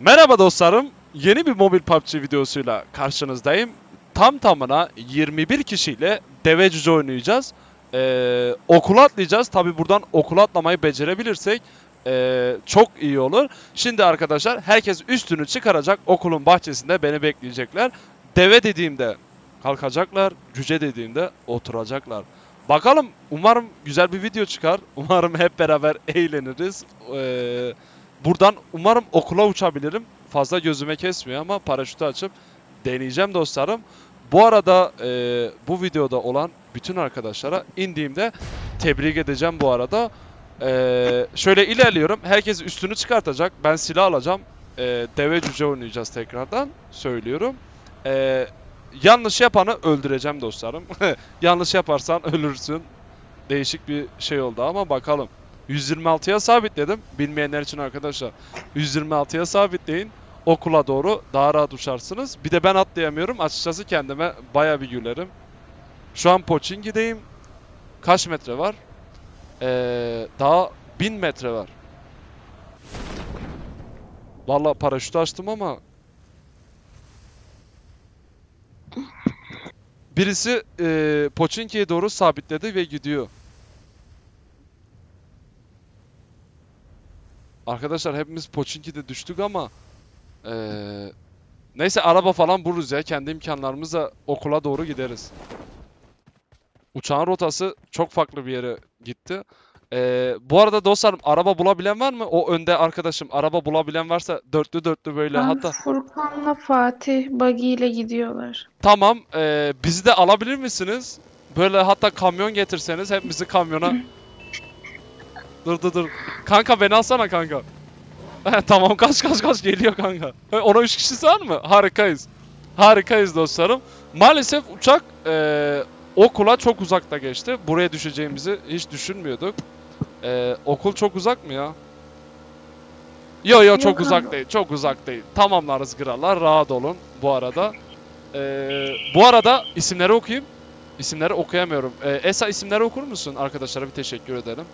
Merhaba dostlarım. Yeni bir mobil PUBG videosuyla karşınızdayım. Tam tamına 21 kişiyle deve cüce oynayacağız. Ee, okula atlayacağız. Tabi buradan okula atlamayı becerebilirsek ee, çok iyi olur. Şimdi arkadaşlar herkes üstünü çıkaracak. Okulun bahçesinde beni bekleyecekler. Deve dediğimde kalkacaklar. Cüce dediğimde oturacaklar. Bakalım umarım güzel bir video çıkar. Umarım hep beraber eğleniriz. Ee, Buradan umarım okula uçabilirim. Fazla gözüme kesmiyor ama paraşütü açıp deneyeceğim dostlarım. Bu arada e, bu videoda olan bütün arkadaşlara indiğimde tebrik edeceğim bu arada. E, şöyle ilerliyorum. Herkes üstünü çıkartacak. Ben silah alacağım. E, deve cüce oynayacağız tekrardan. Söylüyorum. E, yanlış yapanı öldüreceğim dostlarım. yanlış yaparsan ölürsün. Değişik bir şey oldu ama bakalım. 126'ya sabitledim. Bilmeyenler için arkadaşlar. 126'ya sabitleyin. Okula doğru daha rahat uçarsınız. Bir de ben atlayamıyorum. Açıkçası kendime baya bir gülerim. Şu an Pochinki'deyim. Kaç metre var? Ee, daha 1000 metre var. Valla paraşütü açtım ama birisi e, Pochinki'ye doğru sabitledi ve gidiyor. Arkadaşlar hepimiz Pochinki'de düştük ama eee, neyse araba falan buluruz ya. Kendi imkanlarımızla okula doğru gideriz. Uçağın rotası çok farklı bir yere gitti. Eee, bu arada dostlarım araba bulabilen var mı? O önde arkadaşım araba bulabilen varsa dörtlü dörtlü böyle Ben hatta Furkan'la Fatih buggy ile gidiyorlar. tamam eee, bizi de alabilir misiniz? Böyle hatta kamyon getirseniz hepimizi kamyona Dur dur dur. Kanka beni alsana kanka. tamam kaç kaç kaç geliyor kanka. Ona 3 kişi var mı? Harikayız. Harikayız dostlarım. Maalesef uçak eee, okula çok uzakta geçti. Buraya düşeceğimizi hiç düşünmüyorduk. Eee, okul çok uzak mı ya? Yo yo çok Yok uzak abi. değil. Çok uzak değil. Tamamlarız krallar. Rahat olun bu arada. Eee, bu arada isimleri okuyayım. İsimleri okuyamıyorum. Eee, Esa isimleri okur musun? Arkadaşlara bir teşekkür ederim.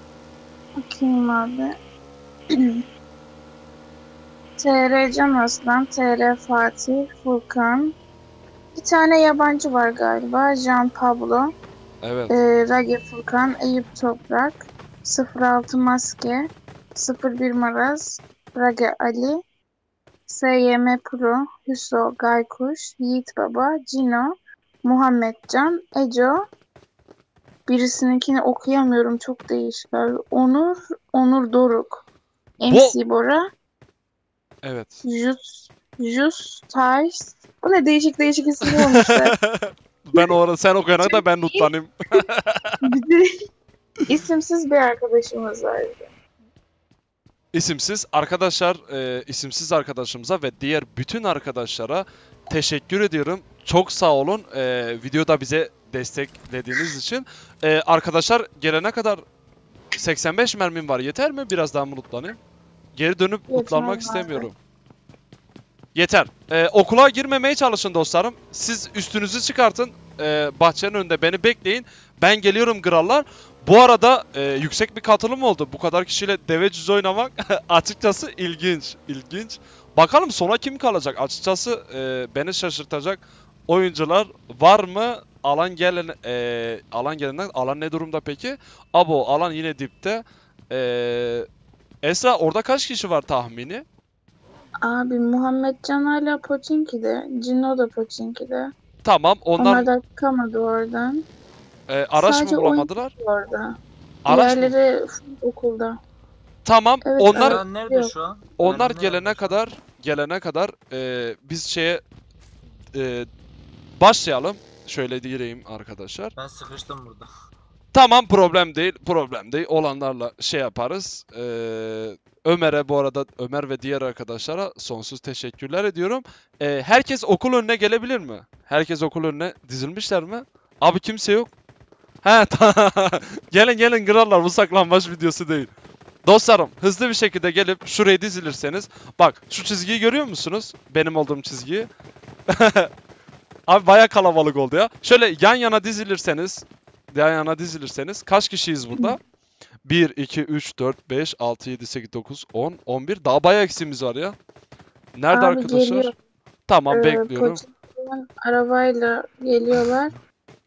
Bakayım abi. TR Can Aslan, TR Fatih, Furkan. Bir tane yabancı var galiba. Jean Pablo, Evet. e, Rage Furkan, Eyüp Toprak, 06 Maske, 01 Maraz, Rage Ali, SYM Pro, Hüso Gaykuş, Yiğit Baba, Cino, Muhammed Can, Eco, Birisininkini okuyamıyorum çok değişik abi. Onur, Onur Doruk, MC Bora, Evet. Jus, Jus Tars. Bu ne değişik değişik isim olmuşlar. ben o arada sen okuyana da ben notlanayım. bir de isimsiz bir arkadaşımız vardı. İsimsiz arkadaşlar, e, isimsiz arkadaşımıza ve diğer bütün arkadaşlara teşekkür ediyorum. Çok sağ olun. E, videoda bize desteklediğiniz için. E, arkadaşlar gelene kadar 85 mermim var. Yeter mi? Biraz daha mı lootlanayım? Geri dönüp lootlanmak istemiyorum. Yeter. E, okula girmemeye çalışın dostlarım. Siz üstünüzü çıkartın. E, bahçenin önünde beni bekleyin. Ben geliyorum krallar. Bu arada e, yüksek bir katılım oldu. Bu kadar kişiyle deve cüce oynamak açıkçası ilginç. ilginç. Bakalım sona kim kalacak? Açıkçası e, beni şaşırtacak oyuncular var mı? Alan gelen e, alan gelenden alan ne durumda peki? Abo alan yine dipte. E, Esra orada kaç kişi var tahmini? Abi Muhammed Can hala Pochinki'de. Cino da Pochinki'de. Tamam onlar Onlar da çıkamadı oradan. e, araç Sadece mı bulamadılar? Orada. Araç mı? Diğerleri okulda. Tamam Evet, onlar evet. Sen nerede Yok. şu an? Onlar gelene var. kadar gelene kadar e, biz şeye e, başlayalım. Şöyle diyeyim arkadaşlar. Ben sıkıştım burada. Tamam problem değil, problem değil. Olanlarla şey yaparız. E, Ömer'e bu arada Ömer ve diğer arkadaşlara sonsuz teşekkürler ediyorum. E, herkes okul önüne gelebilir mi? Herkes okul önüne dizilmişler mi? Abi kimse yok. He gelin gelin krallar bu saklanmaç videosu değil. Dostlarım hızlı bir şekilde gelip şuraya dizilirseniz bak şu çizgiyi görüyor musunuz? Benim olduğum çizgiyi. Abi baya kalabalık oldu ya. Şöyle yan yana dizilirseniz yan yana dizilirseniz kaç kişiyiz burada? 1, 2, 3, 4, 5, 6, 7, 8, 9, 10, 11. Daha bayağı eksiğimiz var ya. Nerede Abi arkadaşlar? geliyor. Tamam Ee, bekliyorum. Arabayla geliyorlar.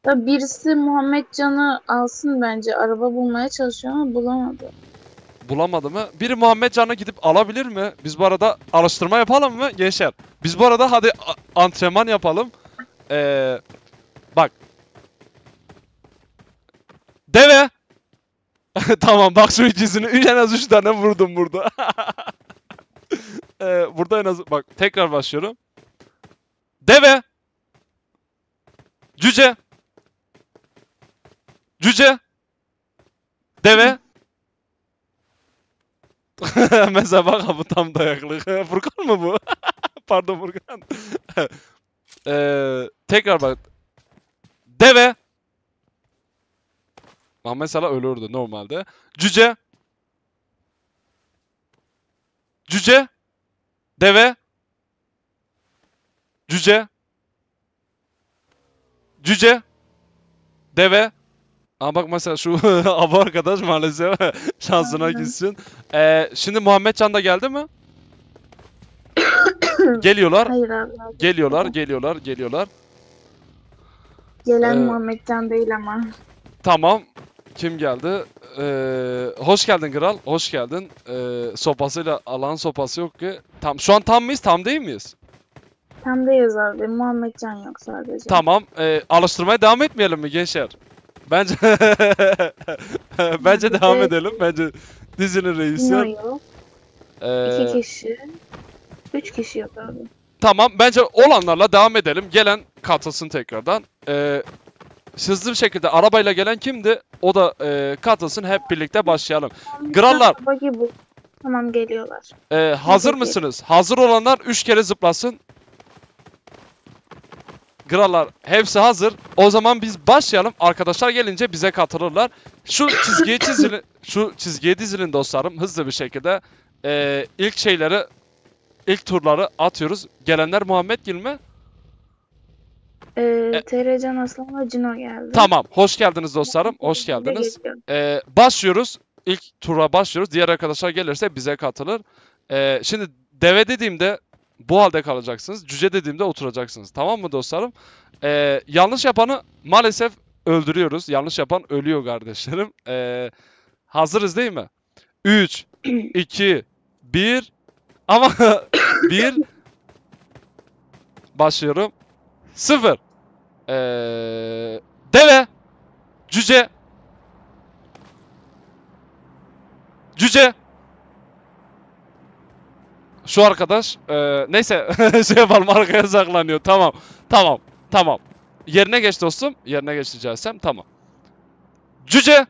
Da birisi Muhammed Can'ı alsın bence. Araba bulmaya çalışıyor ama bulamadı. Bulamadı mı? Biri Muhammed Can'a gidip alabilir mi? Biz bu arada alıştırma yapalım mı gençler? Biz bu arada hadi a- antrenman yapalım. Ee, bak. Deve. tamam bak şu ikisini en az 3 tane vurdum burada. Ee, burada en az bak tekrar başlıyorum. Deve. Cüce. Cüce. Deve. Mesela bak bu tam dayaklık. Furkan mı bu? Pardon Furkan. Ee, tekrar bak. Deve. Bak mesela ölürdü normalde. Cüce. Cüce. Deve. Cüce. Cüce. Deve. Ama bak mesela şu abi arkadaş maalesef şansına gitsin. Ee, şimdi Muhammed Can da geldi mi? Geliyorlar. Hayır abi. abi. Geliyorlar, geliyorlar, geliyorlar. Gelen Ee, Muhammed Can değil ama. Tamam. Kim geldi? Ee, hoş geldin kral. Hoş geldin. Ee, sopasıyla alan sopası yok ki. Tam şu an tam mıyız? Tam değil miyiz? Tam değiliz abi. Muhammed Can yok sadece. Tamam. Ee, alıştırmaya devam etmeyelim mi gençler? Bence bence devam Evet. edelim. Bence dizinin reisi. yok. Ee, İki kişi. Üç kişi yok abi. Tamam bence olanlarla devam edelim. Gelen katılsın tekrardan. Ee, hızlı bir şekilde arabayla gelen kimdi? O da e, katılsın. Hep birlikte başlayalım. Bu. Tamam geliyorlar. Ee, hazır Peki. mısınız? Hazır olanlar 3 kere zıplasın. Krallar hepsi hazır. O zaman biz başlayalım. Arkadaşlar gelince bize katılırlar. Şu çizgiye çizilin, şu çizgiye dizilin dostlarım hızlı bir şekilde. Ee, ilk şeyleri, ilk turları atıyoruz. Gelenler Muhammed Gil mi? Ee, E- TR Can Aslan ve Cino geldi. Tamam. Hoş geldiniz dostlarım. Hoş geldiniz. Ee, başlıyoruz. İlk tura başlıyoruz. Diğer arkadaşlar gelirse bize katılır. Ee, şimdi deve dediğimde bu halde kalacaksınız. Cüce dediğimde oturacaksınız. Tamam mı dostlarım? Ee, yanlış yapanı maalesef öldürüyoruz. Yanlış yapan ölüyor kardeşlerim. Ee, hazırız değil mi? 3, 2, 1 ama 1 başlıyorum. 0 ee, Deve. Cüce. Cüce. Şu arkadaş ee, neyse şey yapalım arkaya saklanıyor. Tamam tamam tamam. Yerine geç dostum yerine geç rica tamam. Cüce.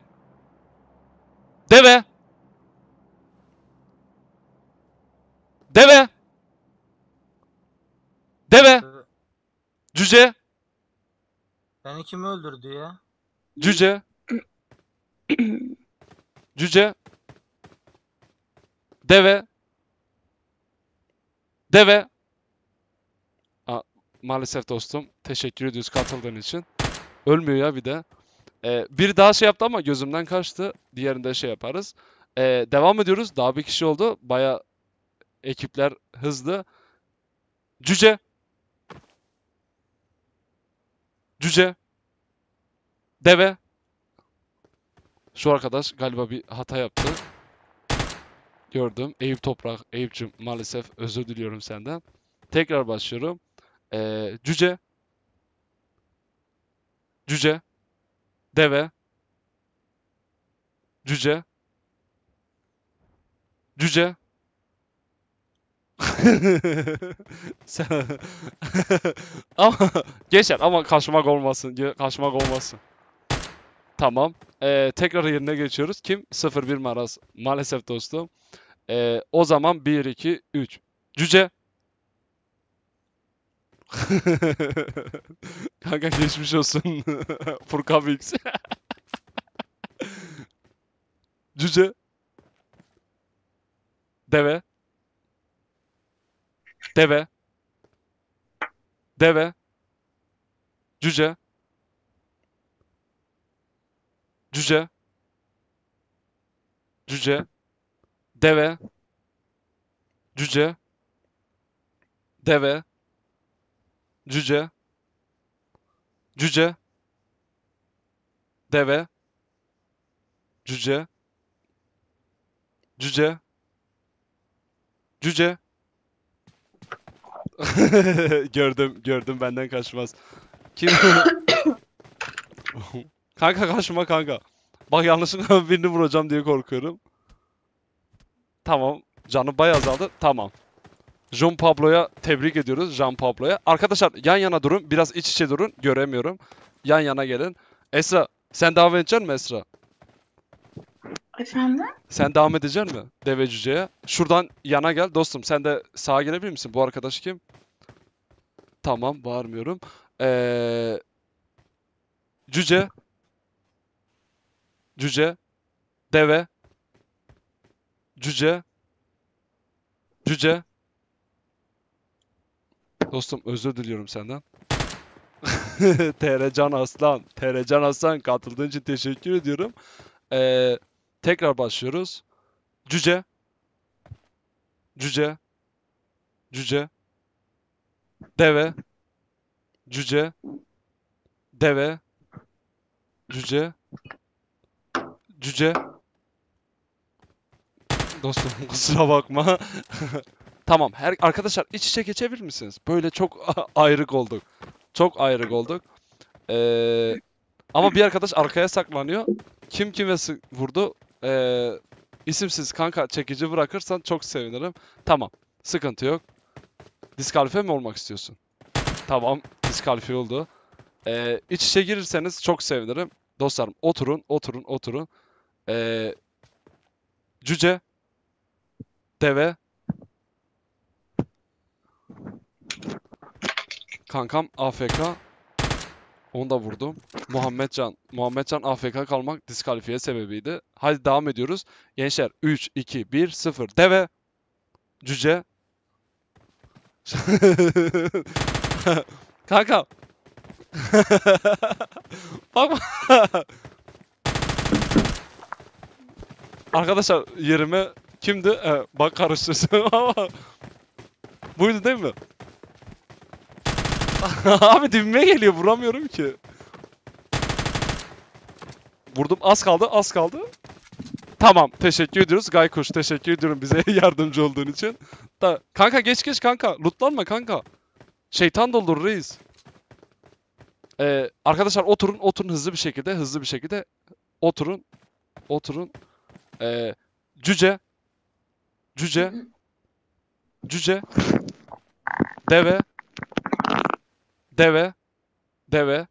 Deve Deve Deve Cüce Beni kim öldürdü ya? Cüce Cüce Deve Deve Aa, Maalesef dostum teşekkür ediyoruz katıldığın için. Ölmüyor ya bir de. Ee, biri daha şey yaptı ama gözümden kaçtı. Diğerinde şey yaparız. Ee, devam ediyoruz. Daha bir kişi oldu. Baya ekipler hızlı. Cüce Cüce Deve Şu arkadaş galiba bir hata yaptı. Gördüm. Eyüp Toprak. Eyüp'cüm maalesef özür diliyorum senden. Tekrar başlıyorum. Ee, cüce. Cüce. Deve. Cüce. Cüce. Sen... ama geçer ama kaçmak olmasın. Kaçmak olmasın. Tamam. Ee, tekrar yerine geçiyoruz. Kim? 01 Maraz. Maalesef dostum. Ee, o zaman 1, 2, 3. Cüce. Kanka geçmiş olsun. Furkan Mix. Cüce. Deve. Deve. Deve. Cüce. Cüce. Cüce. Deve. Cüce. deve, cüce, cüce, deve, cüce, cüce, cüce. Gördüm, gördüm benden kaçmaz. Kim? Kanka kaçma kanka. Bak yanlışlıkla birini vuracağım diye korkuyorum. Tamam. Canı bayağı azaldı. Tamam. Jean Pablo'ya tebrik ediyoruz. Jean Pablo'ya. Arkadaşlar yan yana durun. Biraz iç içe durun. Göremiyorum. Yan yana gelin. Esra sen devam edecek misin Esra? Efendim? Sen devam edecek misin deve cüceye? Şuradan yana gel dostum. Sen de sağa gelebilir misin? Bu arkadaş kim? Tamam, bağırmıyorum. Ee, cüce, cüce, deve, cüce, cüce. Dostum özür diliyorum senden. TR Can Aslan, TR Can Aslan katıldığın için teşekkür ediyorum. Ee, tekrar başlıyoruz. Cüce. Cüce. Cüce. Deve. Cüce. Deve. Cüce. Cüce. Dostum kusura bakma. Tamam. Her arkadaşlar iç içe geçebilir misiniz? Böyle çok ayrık olduk. Çok ayrık olduk. Ee, ama bir arkadaş arkaya saklanıyor. Kim kime vurdu? Ee, isimsiz kanka çekici bırakırsan çok sevinirim. Tamam. Sıkıntı yok. Diskalifiye mi olmak istiyorsun? Tamam. Diskalifiye oldu. Ee, iç içe girirseniz çok sevinirim. Dostlarım oturun, oturun, oturun. Ee, cüce, deve, kankam AFK. Onu da vurdum. Muhammedcan. Muhammedcan AFK kalmak diskalifiye sebebiydi. Hadi devam ediyoruz. Gençler 3, 2, 1, 0. Deve. Cüce. Kanka. Bak. Arkadaşlar yerime kimdi? Ee, bak karıştırsın ama. Buydu değil mi? Abi dibime geliyor vuramıyorum ki. Vurdum az kaldı az kaldı. Tamam teşekkür ediyoruz Gaykuş teşekkür ediyorum bize yardımcı olduğun için. Da, kanka geç geç kanka lootlanma kanka. Şeytan doldur reis. Ee, arkadaşlar oturun oturun hızlı bir şekilde hızlı bir şekilde oturun oturun. Ee, cüce cüce cüce deve deve. Deve.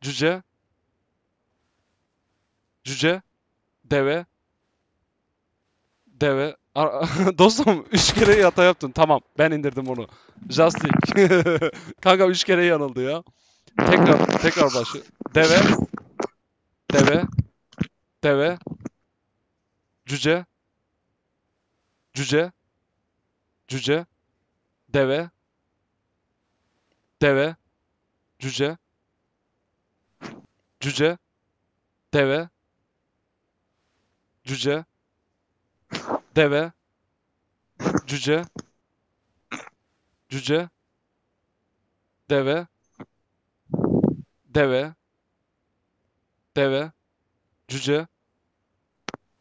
Cüce. Cüce. Deve. Deve. Dostum 3 kere hata yaptın. Tamam ben indirdim onu. Justic. Kanka 3 kere yanıldı ya. Tekrar tekrar başı. Deve. Deve. Deve. Cüce. Cüce. Cüce. Deve. Deve cüce. Cüce. Deve. Cüce. Deve. Cüce. Cüce. Deve. Deve. Deve. Cüce.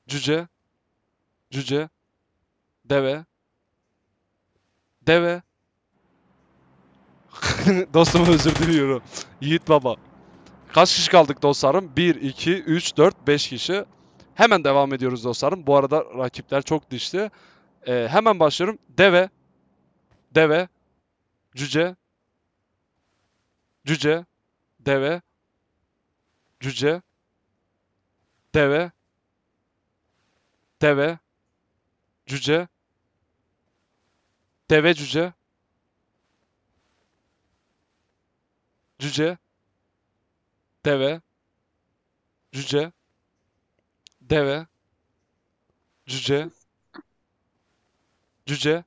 Cüce. Cüce. Deve. Deve Dostum özür diliyorum. Yiğit baba. Kaç kişi kaldık dostlarım? 1, 2, 3, 4, 5 kişi. Hemen devam ediyoruz dostlarım. Bu arada rakipler çok dişli. Ee, hemen başlıyorum. Deve. Deve. Cüce. Cüce. Deve. Cüce. Deve. Deve. Cüce. Deve cüce. Cüce. Deve. Cüce. Deve. Cüce. Cüce.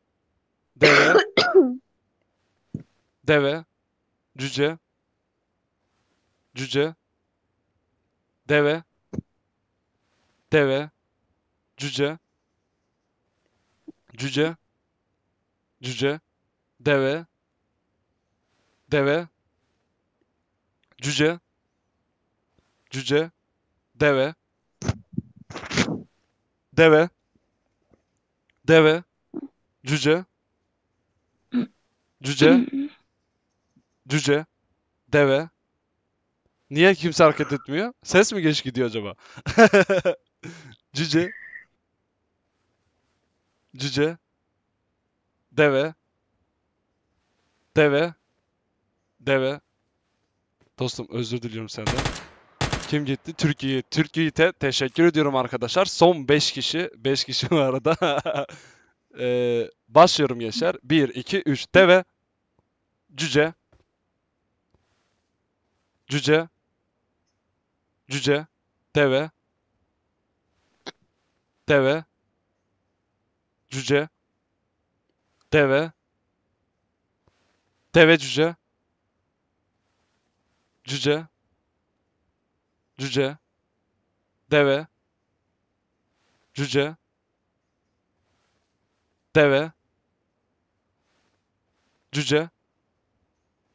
Deve. Deve. Cüce. Cüce. Deve. Deve. Cüce. Cüce. Cüce. Deve. Deve. Cüce. Cüce. Deve. Deve. Deve. Cüce. Cüce. Cüce. Deve. Niye kimse hareket etmiyor? Ses mi geç gidiyor acaba? Cüce. Cüce. Deve. Deve. Deve. Dostum özür diliyorum senden. Kim gitti? Türkiye. Türkiye'ye teşekkür ediyorum arkadaşlar. Son 5 kişi. 5 kişi bu arada. Ee, başlıyorum Yaşar. 1, 2, 3. Deve. Cüce. Cüce. Cüce. Deve. Deve. Cüce. Deve. Deve cüce. Cüce. Cüce. Deve. Cüce. Deve. Cüce.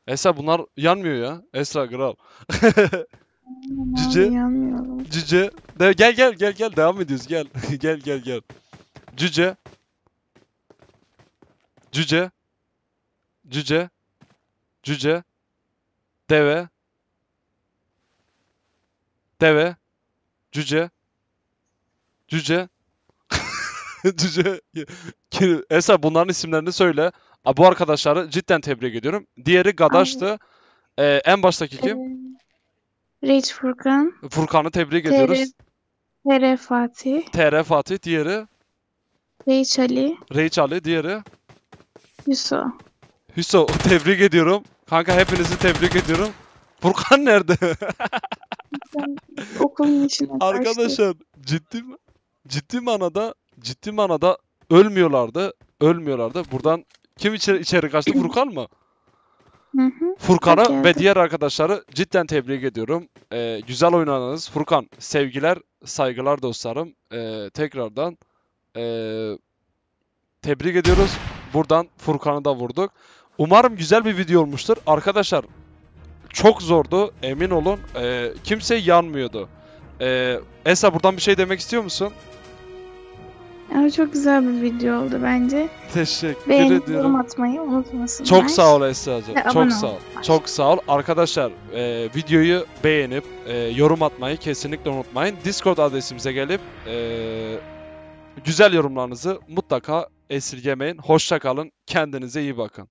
Esra bunlar yanmıyor ya. Esra kral. Cüce. Yanmıyorum. Cüce. De gel gel gel gel devam ediyoruz gel. gel gel gel. Cüce. Cüce. Cüce. Cüce. Deve. Deve. Cüce. Cüce. Cüce. Esra bunların isimlerini söyle. Bu arkadaşları cidden tebrik ediyorum. Diğeri Gadaş'tı. Ee, en baştaki kim? Ee, Reç Furkan. Furkan'ı tebrik TR ediyoruz. TR Fatih. TR Fatih. Diğeri Reç Ali. Reç Ali. Diğeri Yusuf. Hüso tebrik ediyorum. Kanka hepinizi tebrik ediyorum. Furkan nerede? Okulun içine. Arkadaşlar ciddi mi? Ciddi manada ciddi manada ölmüyorlardı. Ölmüyorlardı. Buradan kim içeri, içeri kaçtı? Furkan mı? Hı hı. Furkan'ı geldi. ve diğer arkadaşları cidden tebrik ediyorum. Ee, güzel oynadınız. Furkan sevgiler, saygılar dostlarım. Ee, tekrardan ee, tebrik ediyoruz. Buradan Furkan'ı da vurduk. Umarım güzel bir video olmuştur. Arkadaşlar çok zordu emin olun. Ee, kimse yanmıyordu. Ee, Esa buradan bir şey demek istiyor musun? Ama çok güzel bir video oldu bence. Teşekkür Beğenip yorum ediyorum. atmayı unutmasınlar. Çok sağ ol Esra'cığım. Ve Çok abone sağ ol. olsunlar. Çok sağ ol. Arkadaşlar e, videoyu beğenip e, yorum atmayı kesinlikle unutmayın. Discord adresimize gelip e, güzel yorumlarınızı mutlaka esirgemeyin. Hoşça kalın. Kendinize iyi bakın.